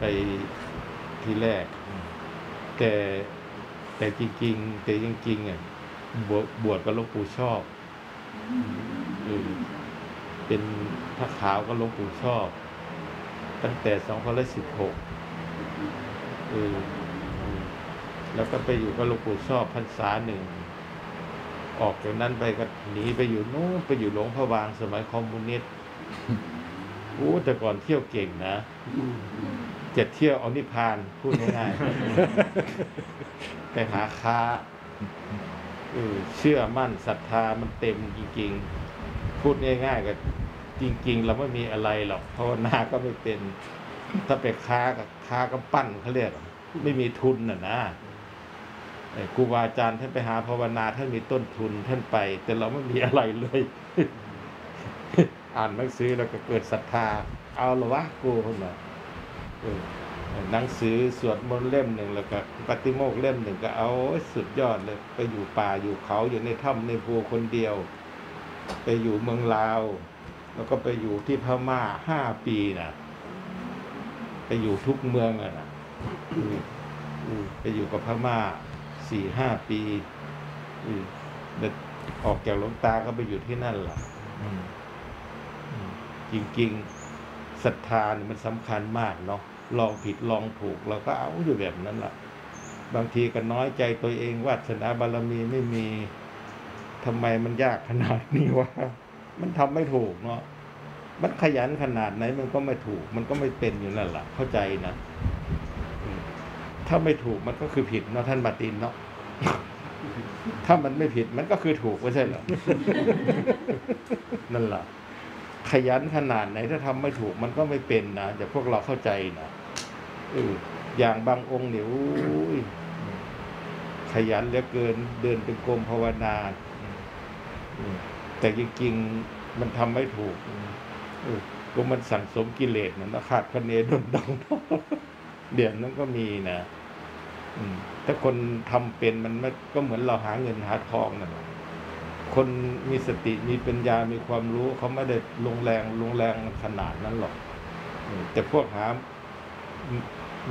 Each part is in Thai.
ไปทีแรก แต่แต่จริง ๆ แต่จริงๆอะบวชบวชกับหลวงปู่ชอบเออเป็นพระขาวกับหลวงปู่ชอบ ตั้งแต่สองพันสิบหกเออเออแล้วก็ไปอยู่กับหลวงปู่ชอบพรรษาหนึ่ง ออกจากนั้นไปก็หนีไปอยู่นู้นไปอยู่หลวงพระบางสมัยคอมมิวนิสต์โอ้แต่ก่อนเที่ยวเก่งนะ เจ็ดเที่ยวเอานิพพานพูดง่ายๆไปหาค้าเชื่อมั่นศรัทธามันเต็มจริงๆ พูดง่ายๆก็จริง ๆ เราไม่มีอะไรหรอกภาวนาก็ไม่เป็น ถ้าไปค้ากับค้าก็ปั้นเขาเรียกไม่มีทุนน่ะนะครูบาอาจารย์ท่านไปหาภาวนาท่านมีต้นทุนท่านไป แต่เราไม่มีอะไรเลย อ่านหนังสือแล้วก็เกิดศรัทธา เอาละวะกูคนน่ะ หนังสือสวดมนต์เล่มหนึ่งแล้วก็ปฏิโมกข์เล่มหนึ่งก็เอาสุดยอดเลย ไปอยู่ป่าอยู่เขาอยู่ในถ้ำในภูคนเดียว ไปอยู่เมืองลาว แล้วก็ไปอยู่ที่พม่าห้าปีน่ะ ไปอยู่ทุกเมืองอะนะอืมอืมไปอยู่กับพม่าสี่ห้าปีอืมแล้วออกจากหลวงตาก็ไปอยู่ที่นั่นล่ะอืมอืมจริงๆศรัทธาเนี่ยมันสำคัญมากเนาะ ลองผิดลองถูกเราก็เอาอยู่แบบนั้นล่ะ บางทีก็น้อยใจตัวเองวาสนาบารมีไม่มีทำไมมันยากขนาดนี้วะมันทำไม่ถูกเนาะมันขยันขนาดไหนมันก็ไม่ถูก มันก็ไม่เป็นอยู่นั่นแหละเข้าใจนะถ้าไม่ถูกมันก็คือผิดเนาะท่านมาตินเนาะถ้ามันไม่ผิดมันก็คือถูกไม่ใช่เหรอนั่นแหละขยันขนาดไหนถ้าทำไม่ถูกมันก็ไม่เป็นนะแต่พวกเราเข้าใจนะ อออย่างบางองค์เนี่ยอุ้ยขยันเหลือเกินเดินเป็นกรมภาวนาอืมแต่จริงๆมันทำไม่ถูกเออก็มันสั่งสมกิเลสนะนะขาดคะเนดนดองเดี๋ยวนั้นก็มีนะอืมถ้าคนทำเป็นมันไม่ก็เหมือนเราหาเงินหาทองนั่นแหละคนมีสติมีปัญญามีความรู้เขาไม่ได้ลงแรงลงแรงขนาดนั้นหรอกอืมแต่พวกหา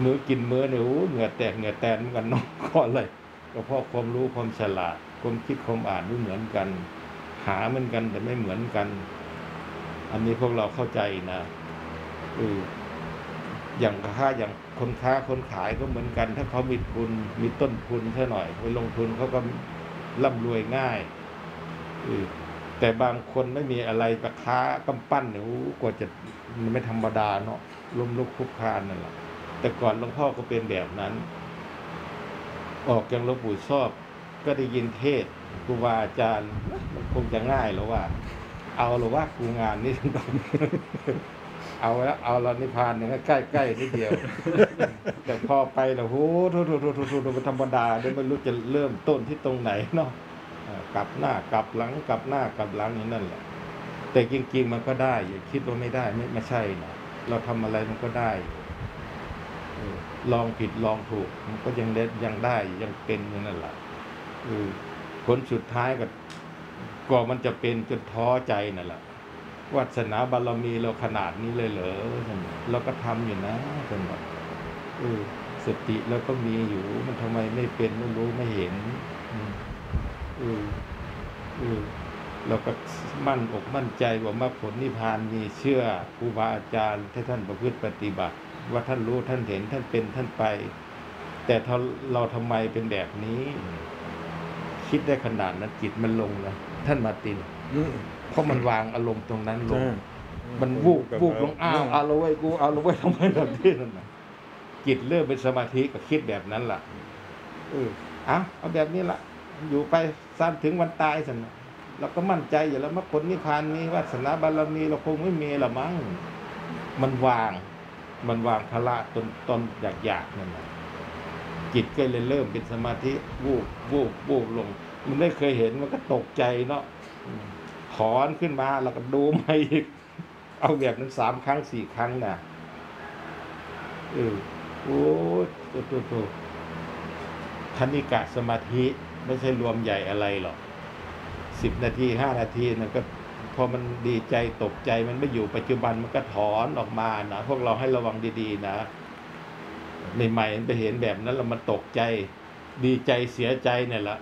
มือกินมือเนี่ยโอ้เหงื่อแตกเหงื่อแตนเหมือนกันเนาะก็อะไรก็เพราะความรู้ความฉลาดความคิดความอ่านไม่เหมือนกัน หาเหมือนกันแต่ไม่เหมือนกัน อันนี้พวกเราเข้าใจนะเอออย่างค้าอย่างคนค้าคนขายก็เหมือนกัน ถ้าเขามีทุนมีต้นทุนเท่าหน่อยไปลงทุนเขาก็ร่ำรวยง่ายเออแต่บางคนไม่มีอะไรไปค้ากำปั้นเนี่ยโอ้กว่าจะมันไม่ธรรมดาเนาะล้มลุกคลุกคลานนั่นแหละ แต่ก่อนหลวงพ่อก็เป็นแบบนั้น ออกจากหลวงปู่ชอบ ก็ได้ยินเทศครูบาอาจารย์มันคงจะง่ายแล้วว่า เอาหรือว่ากูงานนี่ตองเอาแล้วเอาเรานิพานเนี่ยใกล้ใกล้นิดเดียว แต่พอไปแล้วโหทุทุทุทุทุทุมันธรรมดาเดี๋ยวไม่รู้จะเริ่มต้นที่ตรงไหนเนาะกลับหน้ากลับหลังกลับหน้ากลับหลังอย่างนั่นแหละ แต่จริงๆมันก็ได้ อย่าคิดว่าไม่ได้ไม่ไม่ใช่นะเราทำอะไรมันก็ได้ ลองผิดลองถูก มันก็ยังเล่นยังได้ยังเป็นอย่างนั่นแหละเออผลสุดท้ายก็ก็มันจะเป็นจนท้อใจนั่นแหละวาสนาบารมีเราขนาดนี้เลยเหรอเราก็ทำอยู่นะท่านบอกสติเราก็มีอยู่ มันทำไมไม่เป็นไม่รู้ไม่เห็นอืมเออเออเราก็มั่นอกมั่นใจว่ามรรคผลนิพพานมีเชื่อครูบาอาจารย์ที่ท่านประพฤติปฏิบัติ ว่าท่านรู้ท่านเห็นท่านเป็นท่านไป แต่ถ้าเราทำไมเป็นแบบนี้ คิดได้ขนาดนั้นจิตมันลงนะท่านมาร์ตินอืมเพราะมันวางอารมณ์ตรงนั้นลงใช่มันวูบกับวูบลงอ้าวเรื่เอาละเว้ยกูเอาละเว้ยทำไมแบบนี้นั่นน่ะจิตเริ่มเป็นสมาธิก็คิดแบบนั้นล่ะเออเอาเอาแบบนี้ละอยู่ไปสั้นถึงวันตายสันน่ะเราก็มั่นใจอยู่แล้วมรรคผลนิพพานมีวาสนาบารมีเราคงไม่มีละมั้งมันวาง มันวางภาระตนตนอยากอยากๆนั่นน่ะจิตก็เลยเริ่มเป็นสมาธิวูบวูบวูบลง มันได้เคยเห็นมันก็ตกใจเนาะถอนขึ้นมาแล้วก็ดูมาอีก เอาแบบนั้นสามครั้งสี่ครั้งน่ะเออโอ้ตัวตัวตัวธนิกะสมาธิไม่ใช่รวมใหญ่อะไรหรอกสิบนาทีห้านาทีนั่นก็ พอมันดีใจตกใจมันไม่อยู่ปัจจุบันมันก็ถอนออกมานะพวกเราให้ระวังดีๆนะใหม่ๆไปเห็นแบบนั้นเรามาตกใจ ดีใจเสียใจเนี่ยละ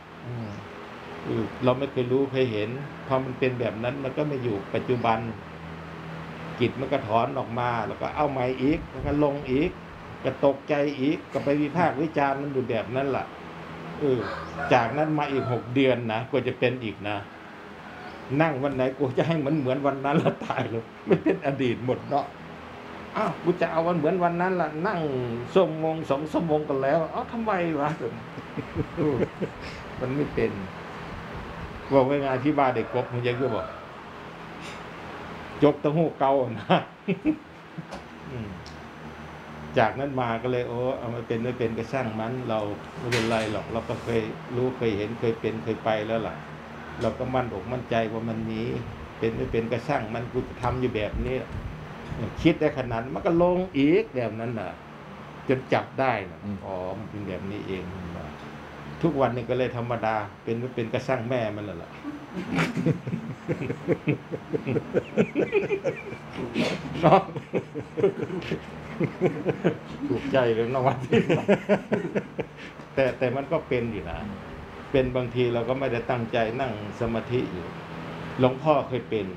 เราไม่เคยรู้เคยเห็นพอมันเป็นแบบนั้นมันก็ไม่อยู่ปัจจุบันจิตมันก็ถอนออกมา แล้วก็เอาใหม่อีกแล้วก็ลงอีก ก็ตกใจอีกก็ไปวิพากษ์วิจารณ์มันอยู่แบบนั้นล่ะเออจากนั้นมาอีกหกเดือนนะกว่าจะเป็นอีกนะ นั่งวันไหนกูจะให้เหมือนเหมือนวันนั้นล้วตายเลยไม่เป็นอดีตหมดเนาะอ้าวกูจะเอาวันเหมือนวันนั้นละนั่งสมงสองสมงกันแล้วอ้าทำไมวะมันไม่เป็นบอกว่างานที่บ้านเด็กกบมันยังก็บอกจกตะหูเกานะจากนั้นมาก็เลยโอ้เอามาเป็นไม่เป็นก็ช่างมัน เราไม่เป็นไรหรอก เราก็เคยรู้เคยเห็นเคยเป็นเคยไปแล้วล่ะ เราก็มั่นอกมั่นใจว่ามันมีเป็นไม่เป็นก็ช่างมันกูจะทำอยู่แบบนี้คิดได้ขนาดนั้นมันก็ลงอีกแบบนั้นน่ะ จนจับได้นะอ๋อมันเป็นแบบนี้เองทุกวันนี้ก็เลยธรรมดา เป็นไม่เป็นก็ช่างแม่มันแล้วล่ะเนาะถูกใจเลยนะวันที่แต่แต่มันก็เป็นอยู่นะ เป็นบางทีเราก็ไม่ได้ตั้งใจนั่งสมาธิอยู่หลวงพ่อเคยเป็น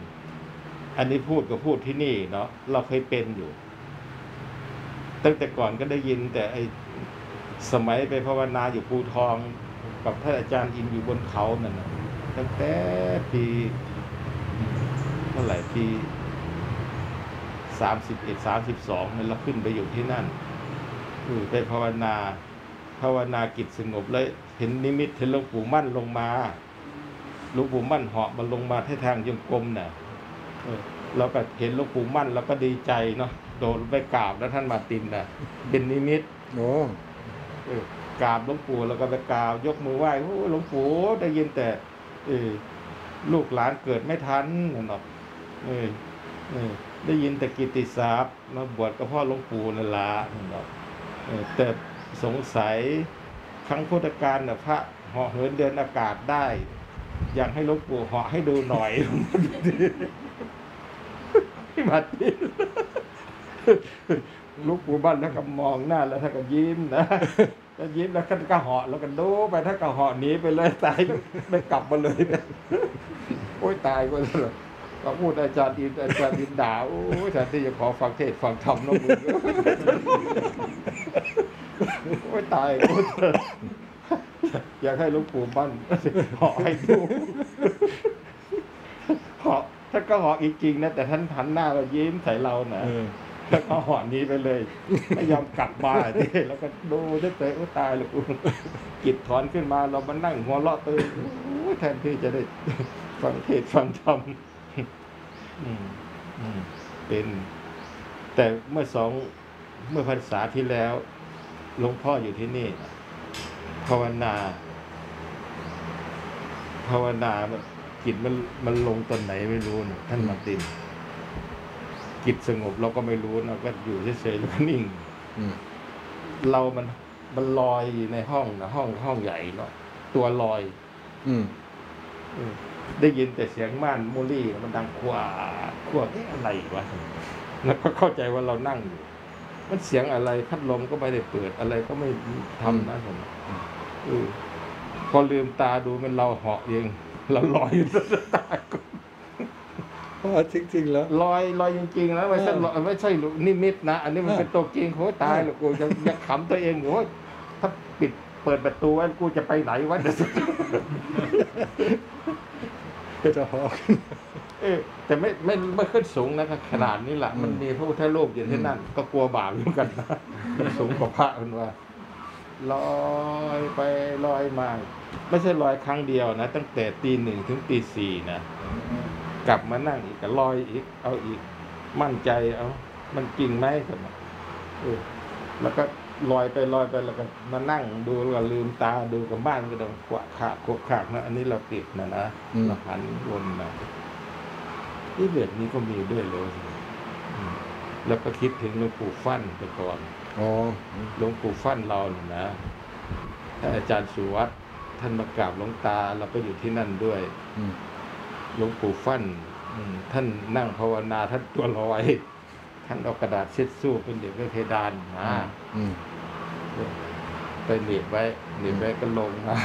อันนี้พูดก็พูดที่นี่เนาะเราเคยเป็นอยู่ ตั้งแต่ก่อนก็ได้ยิน แต่ไอสมัยไปภาวนาอยู่ภูทอง กับท่านอาจารย์อินอยู่บนเขานั่นนะตั้งแต่ปีเท่าไหร่ปีสามสิบเอ็ดสามสิบสองเนี่ยเราขึ้นไปอยู่ที่นั่นไปภาวนา ภาวนากิจสงบเลย เห็นนิมิตเห็นหลวงปู่มั่นลงมาหลวงปู่มั่นเหาะมาลงมาที่ทางยมกลมน่ะเออเราก็เห็นหลวงปู่มั่นเราก็ดีใจเนาะโดดไปกราบแล้วท่านมาตินน่ะเป็นนิมิตโอ้เออกราบหลวงปู่แล้วก็ไปกราบยกมือไหว้โอ้หลวงปู่ได้ยินแต่ เออลูกหลานเกิดไม่ทันนั่นหรอกเออเออได้ยินแต่กิตติศัพท์มาบวชกับพ่อหลวงปู่นั่นละนั่นหรอกเออแต่สงสัย ครั้งพุทธกาลน่ะพระเหาะเหินเดินอากาศได้ อยากให้หลวงปู่เหาะให้ดูหน่อยที่มาทีลูกปู่บ้านแล้วก็มองหน้าแล้วท่านก็ยิ้มนะก็ยิ้มแล้วท่านก็เหาะแล้วก็ดูไปท่านก็เหาะหนีไปเลยตายไม่กลับมาเลยนะโอ้ยตายไปเลยก็พูดอาจารย์อินอาจารย์อินด่าโอ้ยแทนที่จะขอฟังเทศฟังธรรมน้องมึง โอ้ยตายโอ้ยอยากให้หลูกปู่บ้านเหาะให้ดูเหาะท่านก็เหาะอีกจริงนะแต่ท่านหันหน้าก็ยิ้มใส่เรานะเออแล้วก็หอนนี้ไปเลยไม่ยอมกลับมาทีแล้วก็ดูได้เตะอุยตายเลยกูจิตถอนขึ้นมาเรามานั่งหัวเราะตื่นโอ้ยแทนที่จะได้ฟังเทศน์ฟังธรรมอืมอืมเป็น แต่เมื่อสองเมื่อพรรษาที่แล้ว หลวงพ่ออยู่ที่นี่ภาวนา ภาวนาแบบจิตมันมันลงตอนไหนไม่รู้นะท่านมาร์ตินจิตสงบเราก็ไม่รู้นะก็อยู่เฉยๆแล้วก็นิ่งอืมเรามันมันลอยอยู่ในห้องนะห้องห้องใหญ่เนาะตัวลอย อืมอืมได้ยินแต่เสียงม่านโมลี่มันดังขวาขวาเอ๊ะอะไรวะแล้วก็เข้าใจว่าเรานั่งอยู่ มันเสียงอะไรพัดลมก็ไม่ได้เปิดอะไรก็ไม่ทำนะผมเออพอลืมตาดูมันเราเหาะเองเราลอยอยู่ตายก็เพราะว่าจริงๆแล้วลอยลอยจริงๆแล้วไม่ใช่เออลอยไม่ใช่นิมิตนะ อันนี้มันเออเป็นตัวจริงโหตายหรอกกูจะจะขำตัวเองโอ้ยถ้าปิดเปิดประตูไว้กูจะไปไหนวะเดี๋ยวก็จะหอก เออแต่ไม่ไม่ไม่ขึ้นสูงนะครับขนาดนี้แหละอืมมันมีพระพุทธรูปอยู่ที่นั่น ก็กลัวบาปเหมือนกันนะมันสูงกว่าพระมันว่าลอยไปลอยมาไม่ใช่ลอยครั้งเดียวนะ ตั้งแต่ตีหนึ่งถึงตีสี่นะกลับมานั่งอีกก็ลอยอีก เอาอีก มั่นใจเอามันจริงไหมสมเออแล้วก็ลอยไปลอยไปแล้วก็มานั่งดูแล้วก็ลืมตาดูกับบ้านก็ดังขวะขากขวะขากนะอันนี้เราติดนะนะอืมเราหันวนนะ ที่แบบนี้ก็มีด้วยเลยอืมแล้วก็คิดถึงหลวงปู่ฟั่นแต่ก่อนอ๋อหลวงปู่ฟั่นเราเนี่ยนะท่านอาจารย์สุวัตท่านมากราบหลวงตาเราก็อยู่ที่นั่นด้วยอืมหลวงปู่ฟั่นอืมท่านนั่งภาวนาท่านตัวลอยท่านเอากระดาษเช็ดสู้เป็นเด็กไม่เพดานนะอืมไปหนีบไว้หนีบไว้ก็ลงมา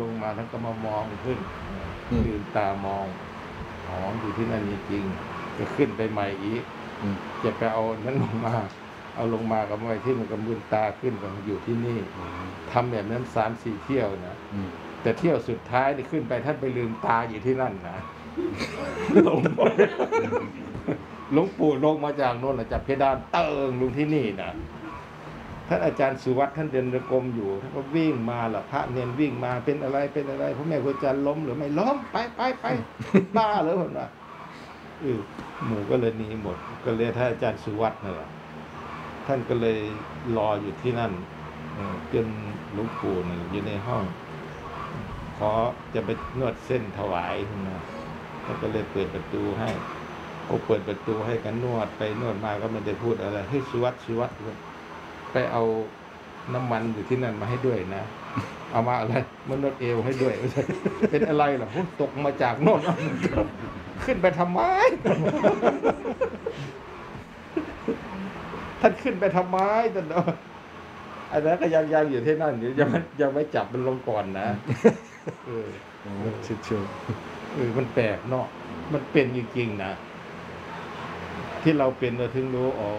ลงมาท่านก็มามองขึ้นอืมลืมตามอง อ๋ออยู่ที่นั่นจริงๆก็ขึ้นไปใหม่อีกอืมจะไปเอานั้นลงมา เอาลงมากับไว้ที่มันก็มืนตาขึ้นกับอยู่ที่นี่ทำแบบนั้นสามสี่เที่ยวนะอืมแต่เที่ยวสุดท้ายนี่ขึ้นไปท่านไปลืมตาอยู่ที่นั่นนะลงไปหลวงปู่ลงมาจากโน่นน่ะจากเพดานเติงลงที่นี่นะ ท่านอาจารย์สุวัตท่านเดินระกรมอยู่ท่านก็วิ่งมาล่ะพระเนนวิ่งมาเป็นอะไรเป็นอะไรพระแม่ครูอาจารย์ล้มหรือไม่ล้มไปไปไปบ้าเลยคนว่าเออหมู่ก็เลยหนีหมด ก็เลยท่านอาจารย์สุวัตนั่นแหละท่านก็เลยรออยู่ที่นั่นเออจนหลวงปู่น่ะอยู่ในห้องขอจะไปนวดเส้นถวายขึ้นมาท่านก็เลยเปิดประตูให้ก็เปิดประตูให้กันนวดไปนวดมาก็ไม่ได้พูดอะไรเฮ้ยสุวัตสุวัต ไปเอาน้ำมันอยู่ที่นั่นมาให้ด้วยนะ เอามาอะไรมานวดเอวให้ด้วยไม่ใช่เป็นอะไรเหรอตกมาจากโน่นขึ้นไปทำไม ท่านขึ้นไปทำไมท่านเนอะอันนั้นก็ยังยังอยู่ที่นั่นอยู่ยังไม่ยังไม่จับมันลงก่อนนะเออชิดชียวเออมันแปลกเนาะมันเป็นจริงๆนะ ที่เราเป็นเราถึงรู้ อ๋อ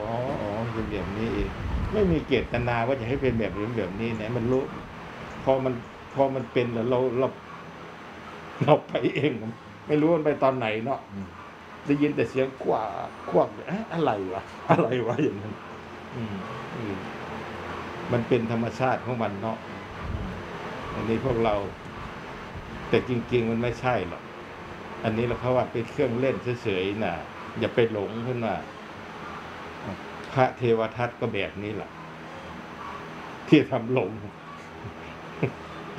อ๋อเป็นแบบนี้เอง ไม่มีเจตนาว่าจะให้เป็นแบบนี้แบบนี้นะมันรู้ พอมันพอมันเป็นแล้วเราเราเราไปเอง ไม่รู้มันไปตอนไหนเนาะอืมได้ยินแต่เสียงกว่าควักเอ๊ะอะไรวะอะไรวะอย่างนั้นอืมอืมมันเป็นธรรมชาติของมันเนาะอืมอันนี้พวกเรา แต่จริง ๆ มันไม่ใช่หรอกอันนี้เราเขาว่าเป็นเครื่องเล่นเฉยๆน่ะอย่าไปหลงขึ้นมา พระเทวทัตก็แบบนี้แหละที่ทำหลง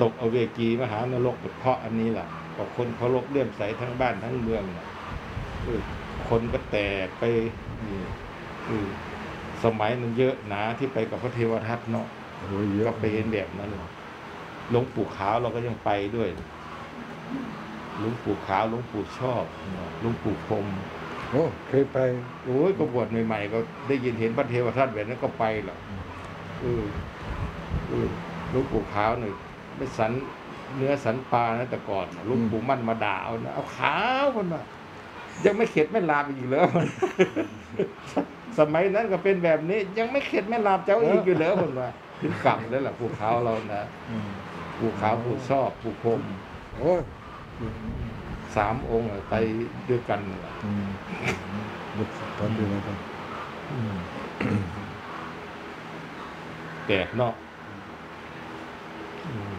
ตกอเวกีมหานรกเพราะอันนี้แหละก็คนเคารพเลื่อมใสทั้งบ้านทั้งเมืองน่ะเออคนก็แตกไปนี่อือสมัยนั้นเยอะหนาที่ไปกับพระเทวทัตเนาะโอ้ยเยอะก็ไปเห็นแบบนั้นเลยหลวงปู่ขาวเราก็ยังไปด้วยหลวงปู่ขาวหลวงปู่ชอบหลวงปู่พรหม โอ้เคยไปโอ้ยก็บวชใหม่ๆก็ได้ยินเห็นพระเทวทัตแบบนั้นก็ไปหรอกเออเออหลวงปู่ขาวหน่อยไม่สันเนื้อสันปลานะแต่ก่อนหลวงปู่มั่นมาด่าเอานะเอาขาวคนมายังไม่เข็ดไม่ลาบอีกเหรอสมัยนั้นก็เป็นแบบนี้ ยังไม่เข็ดไม่ลาบเจ้าอีกอยู่เหรอคนว่าถึงกลับแล้วล่ะปู่ขาวเรานะอืมปู่ขาวปู่ชอบปู่พรหมโอ้ย สามองค์อะไปด้วยกันน่ะอืมบุกตอนนี้แล้วกันแปลกเนาะอืม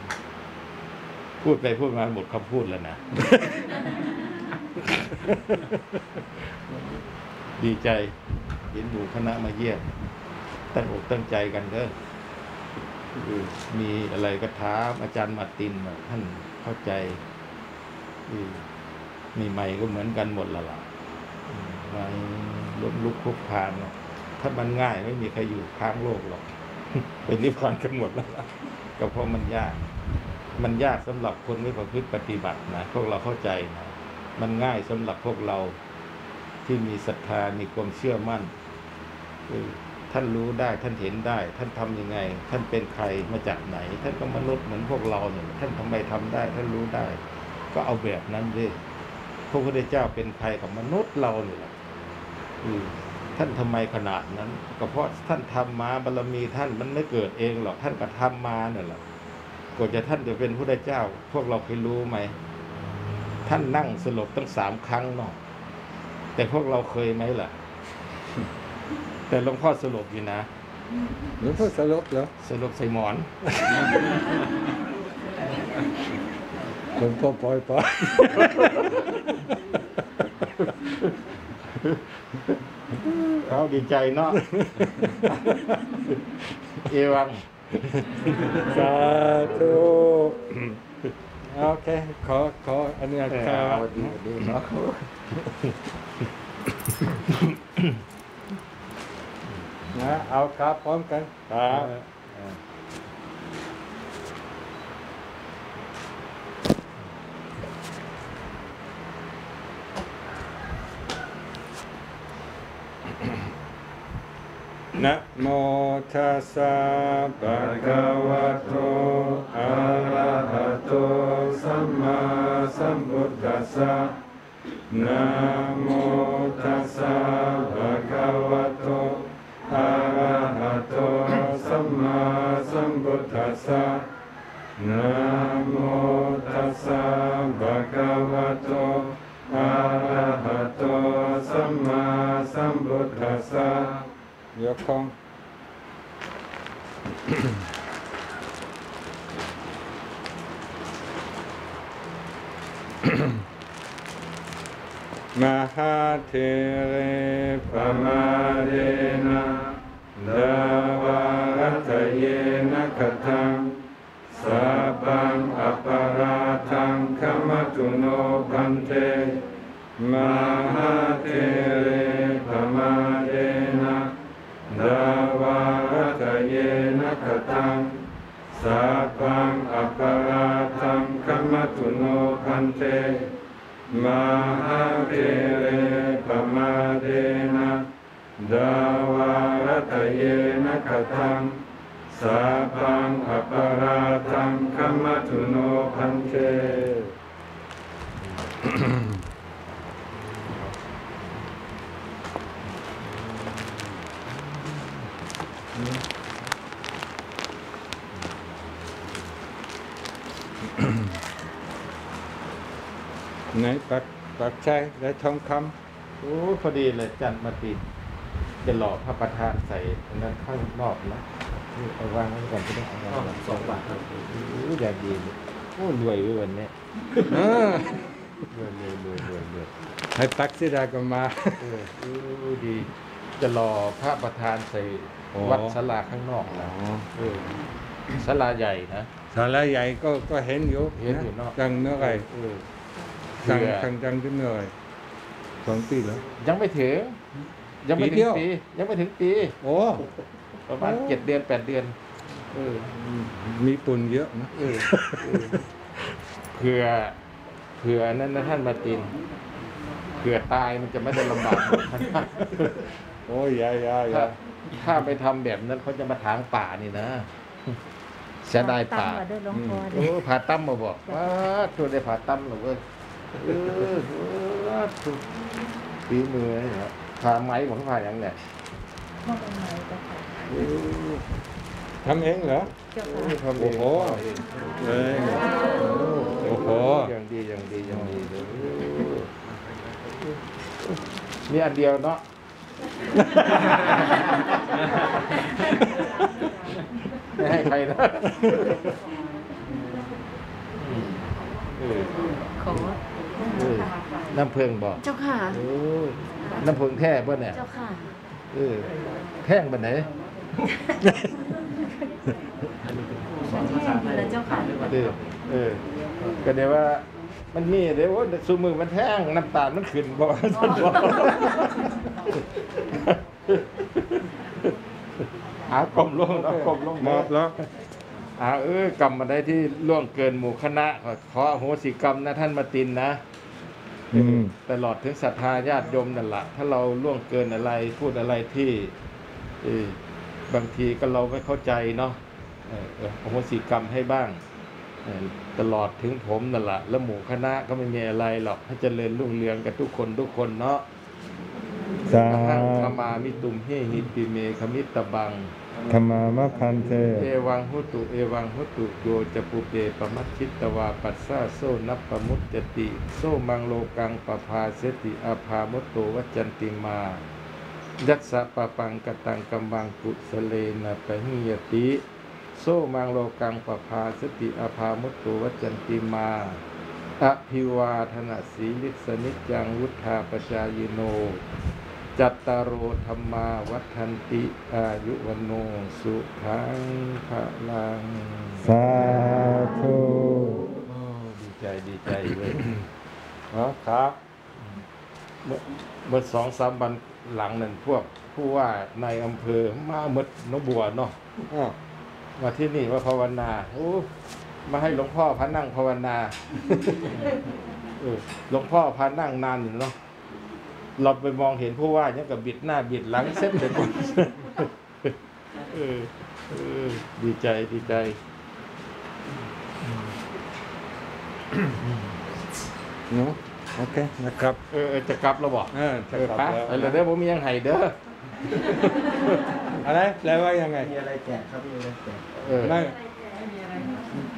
พูดไปพูดมาหมดคำพูดแล้วนะดีใจเห็นหมู่คณะมาเยี่ยมตั้งอกตั้งใจกันเด้ออืมมีอะไรก็ท้ามอาจารย์มาร์ตินว่าท่านเข้าใจอืมมี ใหม่ก็เหมือนกันหมดละล่ะไม่ล้มลุกคลุกคานถ้ามันง่ายไม่มีใครอยู่ค้างโลกหรอกเป็นนิพพานกันหมดแล้วก็เพราะมันยาก มันยากสำหรับคนไม่ประพฤติปฏิบัตินะพวกเราเข้าใจนะมันง่ายสำหรับพวกเราที่มีศรัทธามีความเชื่อมั่นท่านรู้ได้ท่านเห็นได้ ท่านทำยังไง ท่านเป็นใครมาจากไหน ท่านก็มนุษย์เหมือนพวกเราเนี่ยท่านทำไมทำได้ ท่านรู้ได้ ก็เอาแบบนั้นดิ พระพุทธเจ้าเป็นใครกับมนุษย์เราเนี่ยแหละอือท่านทำไมขนาดนั้น ก็เพราะท่านทำมาบารมีท่านมันไม่เกิดเองหรอกท่านก็ทำมาเนี่ยแหละกว่าจะท่านจะเป็นพระพุทธเจ้า พวกเราเคยรู้ไหม ท่านนั่งสลบตั้งสามครั้งเนาะแต่พวกเราเคยไหมล่ะ แต่หลวงพ่อสลบอยู่นะหลวงพ่อสลบเหรอสลบใส่หมอน หลวงพ่อปล่อยไปเขาดีใจเนาะ เอวัง สาธุโอเค ขอ ขออันนี้เออครับเอาดีดีเนาะนะเอาครับพร้อมกัน ครับ นะโมตัสสะภะคะวะโตอะระหะโตสัมมาสัมพุทธัสสะนะโมตัสสะภะคะวะโตอะระหะโตสัมมาสัมพุทธัสสะนะโมตัสสะภะคะวะโตอะระหะโตสัมมาสัมพุทธัสสะ ยกของมหาเทเสัพพังอัปาราทังขมตุโนพันเตมหาเทเรปมาเดนะดาวารตเยนะคตังสัพพังอัปาราทังขมตุโนพันเต ไหนปักปักใจและทองคโอ้พอดีเลยจันทร์มาติดจะหล่อพระประธานใส่อันนั้นข้างนอกนะนี่เอาวางไว้ก่อนก็ได้เอาวางไว้สองบาทครับโอ้อย่างดีเลยโอ้รวยเว้ยวันนี้ำเออรวยรวยรวยรวยรวยให้ปักสิดาก็มาเออเออดี จะรอพระประธานใส่โอ้วัดศาลาข้างนอกนะเออศาลาใหญ่นะสาระใหญ่ก็ก็เห็นอยู่เห็นอยู่เนอะจังเมื่อไห รเออจังเผื่อจังจังที่เมื่อไหรสองปีแล้ว ยังไม่ถึง ยังไม่ปีเดีถึงยว ปียังไม่ถึงปี โอ้ประมาณโอ้เจ็ดเดือนแปดเดือนเออมีปุ่นเยอะนะเออเออเผื่อเผื่อนั่นนะท่านมาตินเผื่อตายมันจะไม่ได้ลำบาก โอ้ยอยาอยาอถ้าย่าถ้าไปทำแบบนั้นเขาจะมาถางป่านี่นะเสียดายป่า ตั้งมาด้วยหลวงพ่อโอ้ผ่าตั้มมาบอกว่าตัวได้ผ่าตั้มหรอก เออถูกฝีมือนี่ครับผ่าไหมของผ่าอย่างเนี่ยห้อเป็นไงเจ้าค่ะเออทำเองเหรอ เจ้าโอ้ค่ะทำเองโอ้โห ทำเองเอ้ยโอ้โห อย่างดีอย่างดีอย่างดีเลยมีอันเดียวเนาะ ไม่ให้ใครนะเออขอ เออน้ำเพิงบอกเจ้าค่ะ โอ้ยน้ำเพิงแท้ป่ะเนี่ยเจ้าค่ะ เออแท่งไปไหน แล้วเจ้าค่ะ เออเออก็เดี๋ยวว่ามันมีเดี๋ยวว่าสูมือมันแท่งน้ำตาลมันขึ้นบ่ท่านบอกหากลมลงเนาะกลมลงมอบแล้วอ่าเออกรรมมาได้ที่ล่วงเกินหมู่คณะขอขออโหสิกรรมนะท่านมาตินนะอืม ตลอดถึงศรัทธาญาติโยมนั่นแหละถ้าเราล่วงเกินอะไรพูดอะไรที่เออบางทีก็เราไม่เข้าใจเนาะเออเอออโหสิกรรมให้บ้างเออตลอดถึงผมนั่นแหละแล้วหมู่คณะก็ไม่มีอะไรหรอกให้เจริญรุ่งเรืองกันทุกคนทุกคนเนาะสาหังขมามิตุมเฮหิปิเมขมิตตบัง ธรรมามะพันเตเอวังหุตุเอวังหุตุโยจะปุเปปมัชชิตตวาปัสสาโซนัปปมุตจติ โซมังโลกังปภาเสติอาภามุตโตวัจจันติมา ยัสสะปะปังกตังกัมบังกุสเลนะปะหิยติ โซมังโลกังปภาสติอาภามุตโตวัจจันติมาอภิวาทนาสีลิสนิจจังวุธาปชายโน จัตตารโอธรรมาวัฏันติอายุวันโนสุขังพลัง สาธุโอ้ดีใจดีใจเลยอ๋อครับ เมื่อเมื่อสองสามวันหลังนั่นพวกผู้ว่าในอำเภอมาเมดหนองบัวเนาะอ้อมาที่นี่ว่าภาวนาโอ้มาให้หลวงพ่อพานั่งภาวนาเออหลวงพ่อพานั่งนานอยู่เนาะ เราไปมองเห็นผู้ว่ายังกับบิดหน้าบิดหลังเส้นไปหมดเออเออดีใจดีใจเนาะโอเคนะครับเออเออจะกลับแล้วบอกเออเอจะอกลับไปแล้วไปเลยเด้อผมมียังไห้เด้ออะไรแปลว่ายังไงมีอะไรแจกครับมีอะไรแจกเออไม่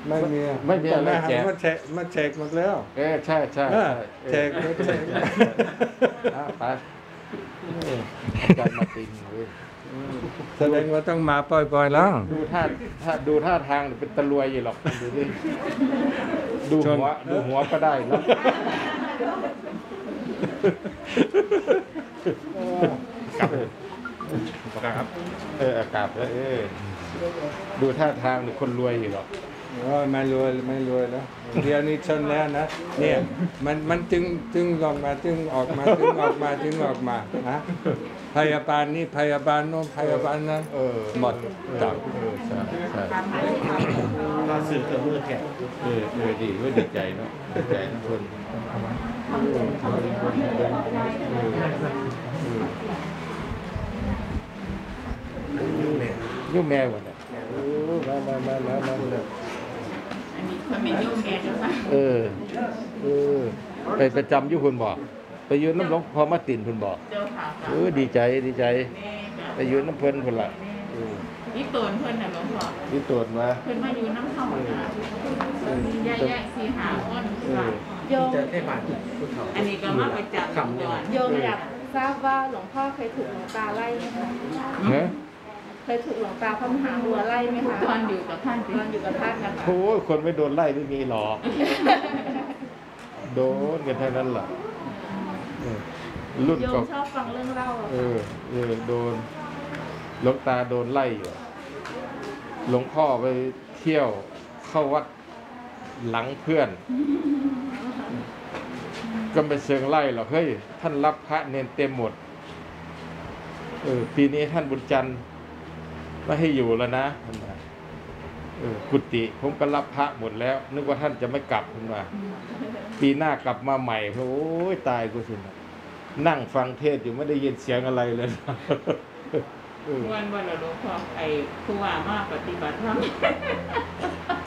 ไม่มีไม่มีอะไรแจกมาแจกมาแจกหมดแล้วเออใช่ใช่เออใช่แจกเออแจกอะไปเอออาจารย์มาตินเว้ยแสดงว่าต้องมาปล่อยๆแล้ว ดูท่าถ้าดูท่าทางเป็นตะลวยอยู่หรอกดูดิดูหัวดูหัวก็ได้แล้วกลับครับเออเอากลับแล้วเออดูท่าทางเป็นคนรวยอยู่หรอก โอ้ยไม่รวยไม่รวยแล้วเดียวนี้ชนแล้วนะเนี่ยมันมันจึงจึงออกมาจึงออกมาจึงออกมาจึงออกมานะพยาบาลนี่พยาบาลโน้นพยาบาลนั้นเออหมดจับเออใช่ใช่เราสื่อกับมือแขกเออเออดีเว้ยดีใจเนาะดีใจทุกคนเออเออยุ่งแม่หมดเนี่ยโอ้มามามามามา เลยอันนี้คนเป็นยุ่งแกกันปะเออ เออ ไปประจำอยุคุณบอกไปยืนน้ำหลวงพอมาตินคุณบอกเจ้าขาวเออดีใจดีใจแม่กับไปยืนน้ำเพลินคนละเออนี่ตูนเพิ่นน่ะหลวงพ่อที่ตรวจมาเพิ่นมาอยู่น้ำเข้านะแยกๆสีหาอ้นเออโยมจะได้บาทผู้เฒ่าอันนี้ก็มาประจำก่อนโยมอยากทราบว่าหลวงพ่อเคยถูกหลวงตาไล่ไหมคะเฮ้ย เคยถูกหลวงตาพระมหาบัวไล่ไหมคะตอนอยู่กับท่านตอนอยู่กับท่านนะคะโอ้ยคนไม่โดนไล่ไม่มีหรอกโดนกันทั้งนั้นแหละเออรุ่นโยก็มชอบฟังเรื่องเล่าอะเอค่ะอเออโดนหลวงตาโดนไล่อยู่หลวงพ่อไปเที่ยวเข้าวัดหลังเพื่อน ก็ไปเชิงไล่หรอกเฮ้ยท่านรับพระเนนเต็มหมดเออปีนี้ท่านบุญจันทร์ ไม่ให้อยู่แล้วนะท่านว่าเออกุฏิผมก็รับพระหมดแล้ว นึกว่าท่านจะไม่กลับท่านว่าปีหน้ากลับมาใหม่โอ้ยตายกูสินะนั่งฟังเทศน์อยู่ไม่ได้ยินเสียงอะไรเลยนะเออวันวันละหลวงพ่อไอ้ผู้ว่ามาปฏิบัติธรรม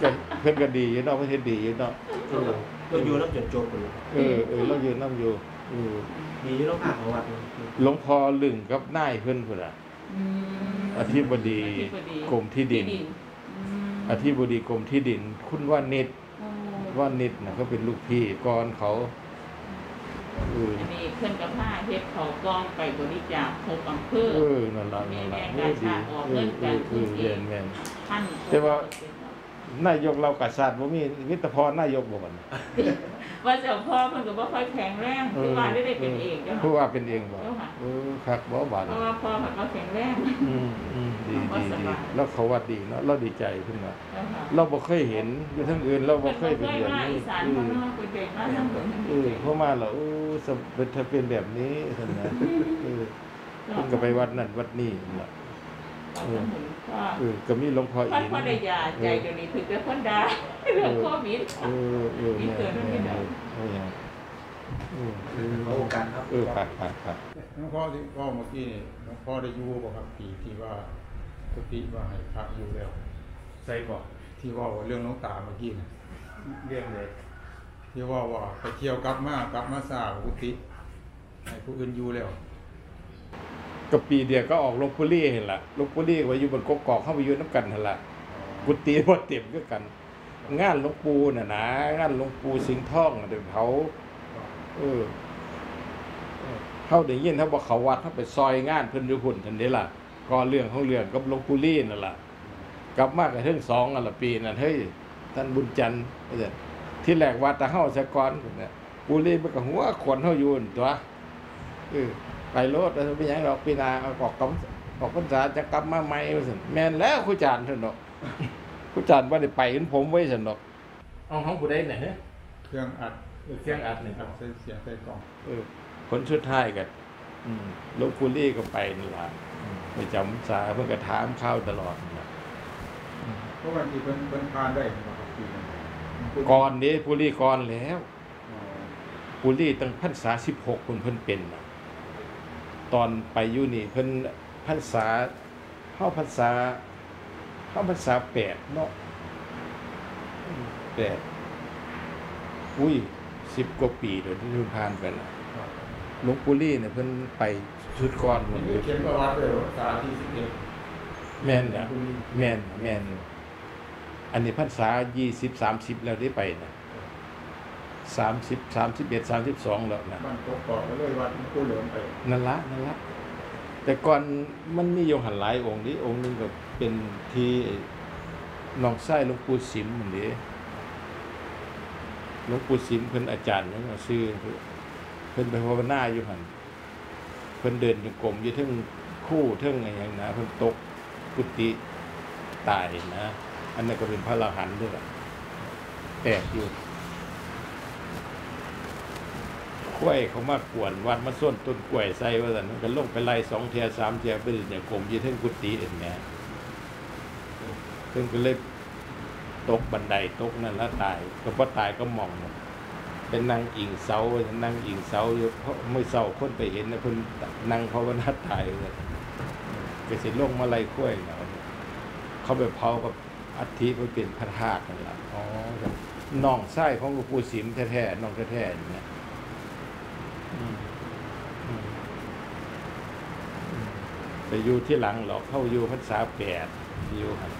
ก็เพื่อนก็ดีอยู่เนาะเพื่อนดีอยู่เนาะเออเราอยู่รับจดจบอยู่เออเออเราอยู่น้ำอยู่เออมีที่เราผ่านของวัดหลวงพ่อลึงกับนายเพื่อนพุ่นอะ อืมอธิบดีอธิบดีกรมที่ดินอืมอธิบดีกรมที่ดิน คุณว่านิดโอ้ว่านิดนะเขาเป็นลูกพี่ก่อนเขาเอออันนี้เพิ่นกับผ้าเฮ็ดเขากองไปบริจาคหกอำเภอเออนั่นละนั่นละโอ้ดีเออเออเออเรียนแม่นท่านแต่ว่า นายกเรากัศาสตร์บ่มีวิทยพรนายกบ่มันว่าเจ้าพ่อเพิ่นก็บ่ค่อยแข็งแรงคือว่าได้ได้เป็นเองเจ้าผู้ว่าเป็นเองบ่เจ้าค่ะเออครับบ่บาดเพราะว่าพ่อเพิ่นก็แข็งแรงอืมอืมดีว่าดีสดีบายแล้วเขาว่าดีเนาะเราดีใจขึ้นมาเจ้าค่ะเราบ่เคยเห็นอยู่ทั้งอื่นเราบ่เพิ่นเคบ่ยเคเป็นยแบบมานี้อีสานเอเพิ่อนมาคุยเด็กมาทั้งหมดเออเพราะมาแล้วโอ้สมเป็นถ้าเป็นแบบนี้ท่านนะเออเพิ่นก็ไปวัดนั่นวัดนี้ล่ะ ก็สมุนก็เออก็มีหลวงพ่อท่านอินพ่อได้ยาใจเดี๋ยวนี้ถึงแต่คนด่าเรื่องโควิด เออเออแม่แม่แม่เออเออเออขอโอกาสครับ เออครับครับครับ หลวงพ่อที่พ่อเมื่อกี้นี่หลวงพ่อได้อยู่บ่ครับปีที่ว่ากุฏิว่าให้พระอยู่แล้วใส่บ่ที่ว่าว่าเรื่องหลวงตาเมื่อกี้นะเรื่องเลยที่ว่าว่าไปเที่ยวกลับมากลับมาสร้างกุฏิให้ผู้อื่นอยู่แล้ว ก็ปีเดียวก็ออกลบบุรีเห็นละลบบุรีไว้อยู่บนกกอกเข้าไปอยู่น้ำกันหั่นล่ะกุฏิบ่เต็มคือกัน งานหลวงปู่น่ะนะงานหลวงปู่สิงห์ทองเดี๋ยวเขาเออเออเฮาได้ยินเขาบอกเขาวัดเขาไปซอยงานเพิ่นอยู่พุ่นทันเด้ล่ะก็เรื่องของเรื่องกับหลวงปู่ลี่นั่นล่ะกลับมากันถึงสองอันละปีนั่นเฮ้ยท่านบุญจันทร์ที่แรกว่าแตะเฮาซะกอนพุ่นน่ะปู่ลี่มันก็หัวขวนเฮาอยู่นั่นตัวเออ ไปโลดแล้วเป็นหยังดอกปีหน้าเอาออกกำออกพรรษาจะกลับมาใหม่ว่าซั่นแม่นแล้วครูจานเพิ่นดอกผู้จัดว่าได้ไปกันผมไว้สันดอกเอาของผู้ใดไหนฮะเครื่องอัดเสียงอัดนี่อัดใส่เสียงใส่กล่องเออคนสุดท้ายกันลบพูลี่ก็ไปนี่ล่ะไปจำสาเพื่อนก็ถามข้าวตลอดนั่นล่ะเพราะวันที่เพิ่นเพิ่นพานได้บ่ครับปีนั้นก่อนนี้พูลี่ก่อนแล้วอ๋อพูลี่ตั้งพรรษาสิบหกคนเพิ่นเป็นน่ะ ตอนไปอยู่นี่เพิ่นพรรษาเข้าภาษาเข้าภาษาแปดเนาะอืมแปดอุ้ยสิบกว่าปีเดี๋ยวที่ผ่านไปแล้วหลวงปู่ลี่เนี่ยเพิ่นไปชุดก่อนหมดเลนี่ยเขียนประวัติเลยว่าสาที่สิบเอ็ดแม่นนะแม่นแม่นอันนี้พรรษายี่สิบสามสิบแล้วได้ไปนะ สามสิบสามสิบเอ็ดสามสิบสองแล้วนะบ้านกกอกก็เลยวัดผู้เหลือมไปนั่นละนั่นละแต่ก่อนมันมีโยงหันหลายองค์นี้องค์หนึงก็เป็นที่น้องไส้หลวงปู่สิมเหมือนนี้หลวงปู่สิมเพิ่นอาจารย์นั่นก็ชื่อเพิ่นไปภาวนาอยู่หันเพิ่นเดินอยู่กรมอยู่เทึงคู่เทึงอะไรอย่างนะเพิ่นตกกุฏิตายนะ อันนั้นก็เป็นพระอรหันต์ด้วยล่ะแปลกอยู่ กล้วยเขามากวนวัดมาส้นต้นกล้วยใส่ว่าสันมันก็ลงไปไล่สองเทียสามเทียไปเดินอย่างกรมอยู่เทึงกุฏิเห็นไหมเพิ่นก็เลยตกบันไดตกนั่นแล้วตาย ก็พอตายก็มองหมดเป็นนางอิงเสานั่งอิงเสาอยู่เพราะไม่เศร้าคนไปเห็นนะเพิ่นนั่งภาวนาตายเลยก็สิลงมาไล่กล้วยเนาะเขาไปเผากับอัฐิมันเป็นพระธาตุนั่นแหละอ๋อครับน้องไส้ของหลวงปู่สิมแท้ๆน้องแท้ๆอย่างเงี้ยอืมอืมอืม ไปอยู่ที่หลังหรอกเข้าอยู่พรรษาแปดอยู่ครับ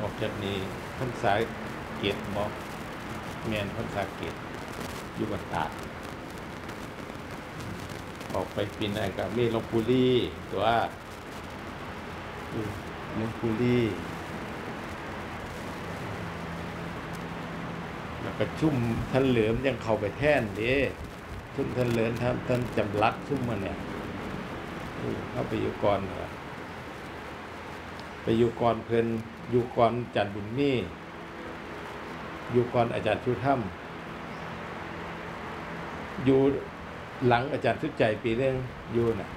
ออกจากนี้พรรษาเกตบอกแมนพรรษาเกตอยู่บันตาออกไปปีนันกับมีลงปู่ลี่ตัวลงปู่ลี่แล้วก็ชุ่มท่านเหลือมยังเข้าไปแท่นเด้ชุ่มท่านเหลือมท่านท่านจำรัดชุ่มมาเนี่ย เข้าไปอยู่ก่อนไปอยู่ก่อนเพิ่นอยู่ก่อนจันบุญมีอยู่ก่อนอาจารย์ชุถ้ำอยู่หลังอาจารย์ชุดใจปีเรื่องอยู่น่ะ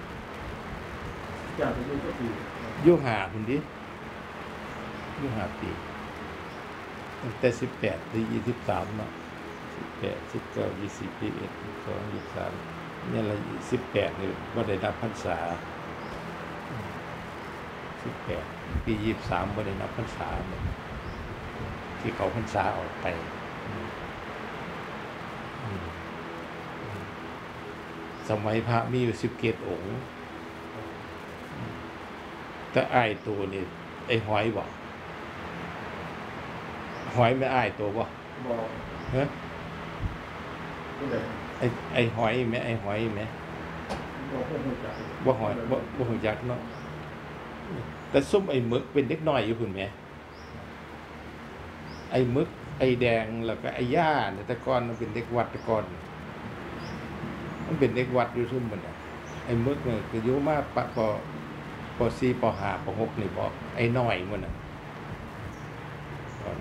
จากที่ก็ปีอยู่หาคุณดิอยู่หาปีตั้งแต่สิบแปดถึงยี่สิบสามเนาะสิบแปดสิบเก้ายี่สิบยี่สิบเอ็ดยี่สิบสองยี่สิบสาม เนี่ยละสิบแปดนี่ว่าได้นับพรรษาสิบแปดปียี่สิบสามว่าได้นับพรรษาเนี่ยที่เขาพรรษาออกไปอืมอืมอืมสมัยพระมีอยู่สิบเกตองค์แต่อายตัวนี่ไอ้หอยบอกหอยไม่อายตัวบ่บอกฮะผู้ใด ไอ้ไอ้หอยไหมไอ้หอยไหมบ่หอยบ่บ่หูจักเนาะแต่ส้มไอ้มึกเป็นเด็กน้อยอยู่พุ่นแหมไอ้มึก ไอ้แดงแล้วก็ไอ้ย่าเนี่ยต่ก่อนมันเป็นเด็กวัดต่ก่อนมันเป็นเด็กวัดอยู่ซุ่มมันน่ะไอ้มึกเนี่ยคืออยู่มาปะปปสี่ปห้าปหกนี่บอกไอ้น้อยมันน่ะก่อน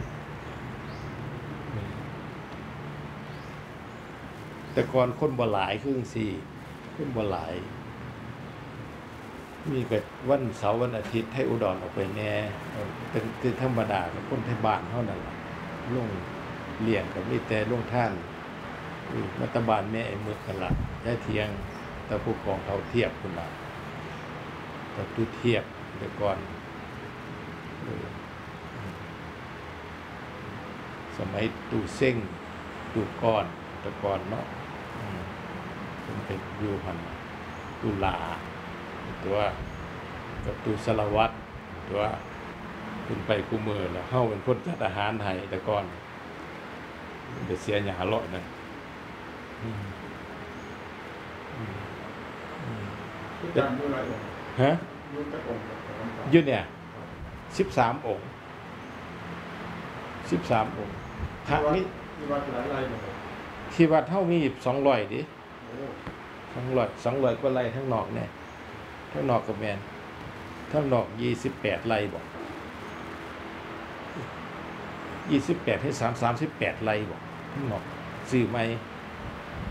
แต่ก่อนคนบ่หลายครึ่งสี่คนบ่หลาย มีแต่วันเสาร์วันอาทิตย์ให้อุดรออกไปแน่เออเป็นคือธรรมดากับคนไทยบ้านเท่านั้นล่ะลงเลี้ยงกับมีแต่ลงท่านรัฐบาลแม่ไอ้มึกกันละได้เทียงแต่ผู้กองเขาเทียบคุณละแต่ตุเทียบแต่ก่อนสมัยตูเส้งตูก้อนแต่ก่อนเนาะ ผมไปอยู่พันตุลาตัวกับตูสารวัตตัวขึ้นไปกูมือแล้วเข้าเป็นคนจัดอาหารไทยแต่ก่อนเดี๋ยวเสียหยาเลาะนะฮะยุ่งตะองค์กับของเนี่ยสิบสามองค์สิบสามองค์พระนี่ที่วัดเท่ามีสองร้อยดิ โอ้สองร้อยสองร้อยกว่าไร่ทั้งนอกเนี่ยทั้งนอกกับแมนทั้งนอกยี่สิบแปดไร่บอกยี่สิบแปดให้สามสามสิบแปดไร่บอกทั้งนอกซื้อไหม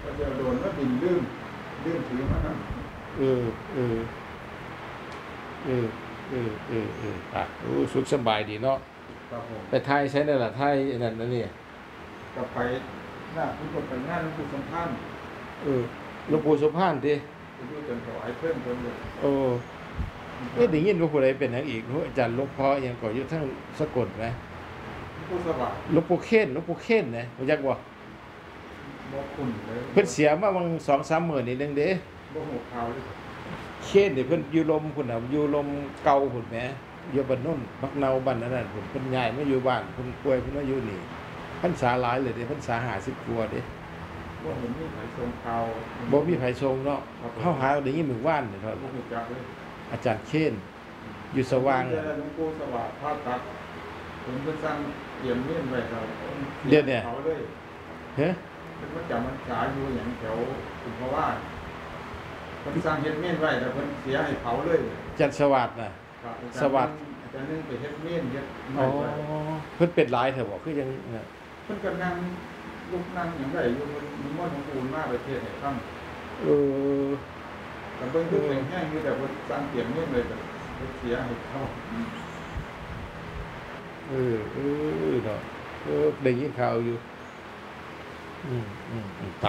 ก็จะโดนว่าบินลืมลืมถือมานั่นเออเออเออเออเออเอออะโอ้สุขสบายดีเนาะครับผมไปไทยใช้นั่นแหละไทยอันนั่นนะเนี่ยกับไปหน้าผู้คนไปหน้าหลวงปู่สมพันธ์เออ หลวงปู่สุพานดิไปดูจนถวายเพิ่มเพิ่มเลยโอ้เอ๊ะได้ยินว่าผู้ใดเป็นหยังอีกอาจารย์หลวงพ่อยังก่ออยู่ทั้งสะกดไหมผู้สวัสดิ์หลวงปู่เคนหลวงปู่เคนนะรู้จักบ่บ่คุณเลยเพิ่นเสียมาบาง2-3มื้อนี่นึงเด้บ่หูข่าวเลยเคนนี่เพิ่นอยู่ลมพุ่นน่ะอยู่ลมเก่าพุ่นแหมอยู่บ้านโน้นบักเนาบ้านนั้นน่ะพุ่นเพิ่นย้ายมาอยู่บ้านเพิ่นป่วยเพิ่นมาอยู่นี่พรรษาหลายเลยเด้พรรษา50กว่าเด้ บ่เห็นมีใครส่งข่าวบ่มีไผทรงเนาะเฮาหาได้ยินมื้อวานนี่เท่าบ่นั้นหูจักเลยอาจารย์เคนอยู่สว่างเดี๋ยวหลวงปู่สวัสดิ์ภาพตัดผมเพิ่นสั่งเตรียมเมียนไว้ครับเดี๋ยวเนี่ยเขาเลยเฮ้เพิ่นว่าจำมันษาอยู่หยังแถวคุณเพราะว่าเพิ่นสั่งเฮ็ดเมียนไว้แต่เพิ่นเสียให้เผาเลยอาจารย์สวัสดิ์น่ะครับสวัสดิ์อาจารย์นึงไปเฮ็ดเมียนเฮ็ดอ๋ไม้อไว้เพิ่นเป็นหลายเถอะบ่คือยังน่ะเพิ่นก็นั่ง ลุกนั่งอย่างไรอยู่มันมีมอนของปูนมาประเทศให้ฟังเออแต่เบิ่งดูแห้งๆอยู่แต่ว่าสร้างเตียงนี่เลยแบบเสียให้เขาเออเออเนาะเออได้ยินข่าวอยู่ อืมอืมอืมไป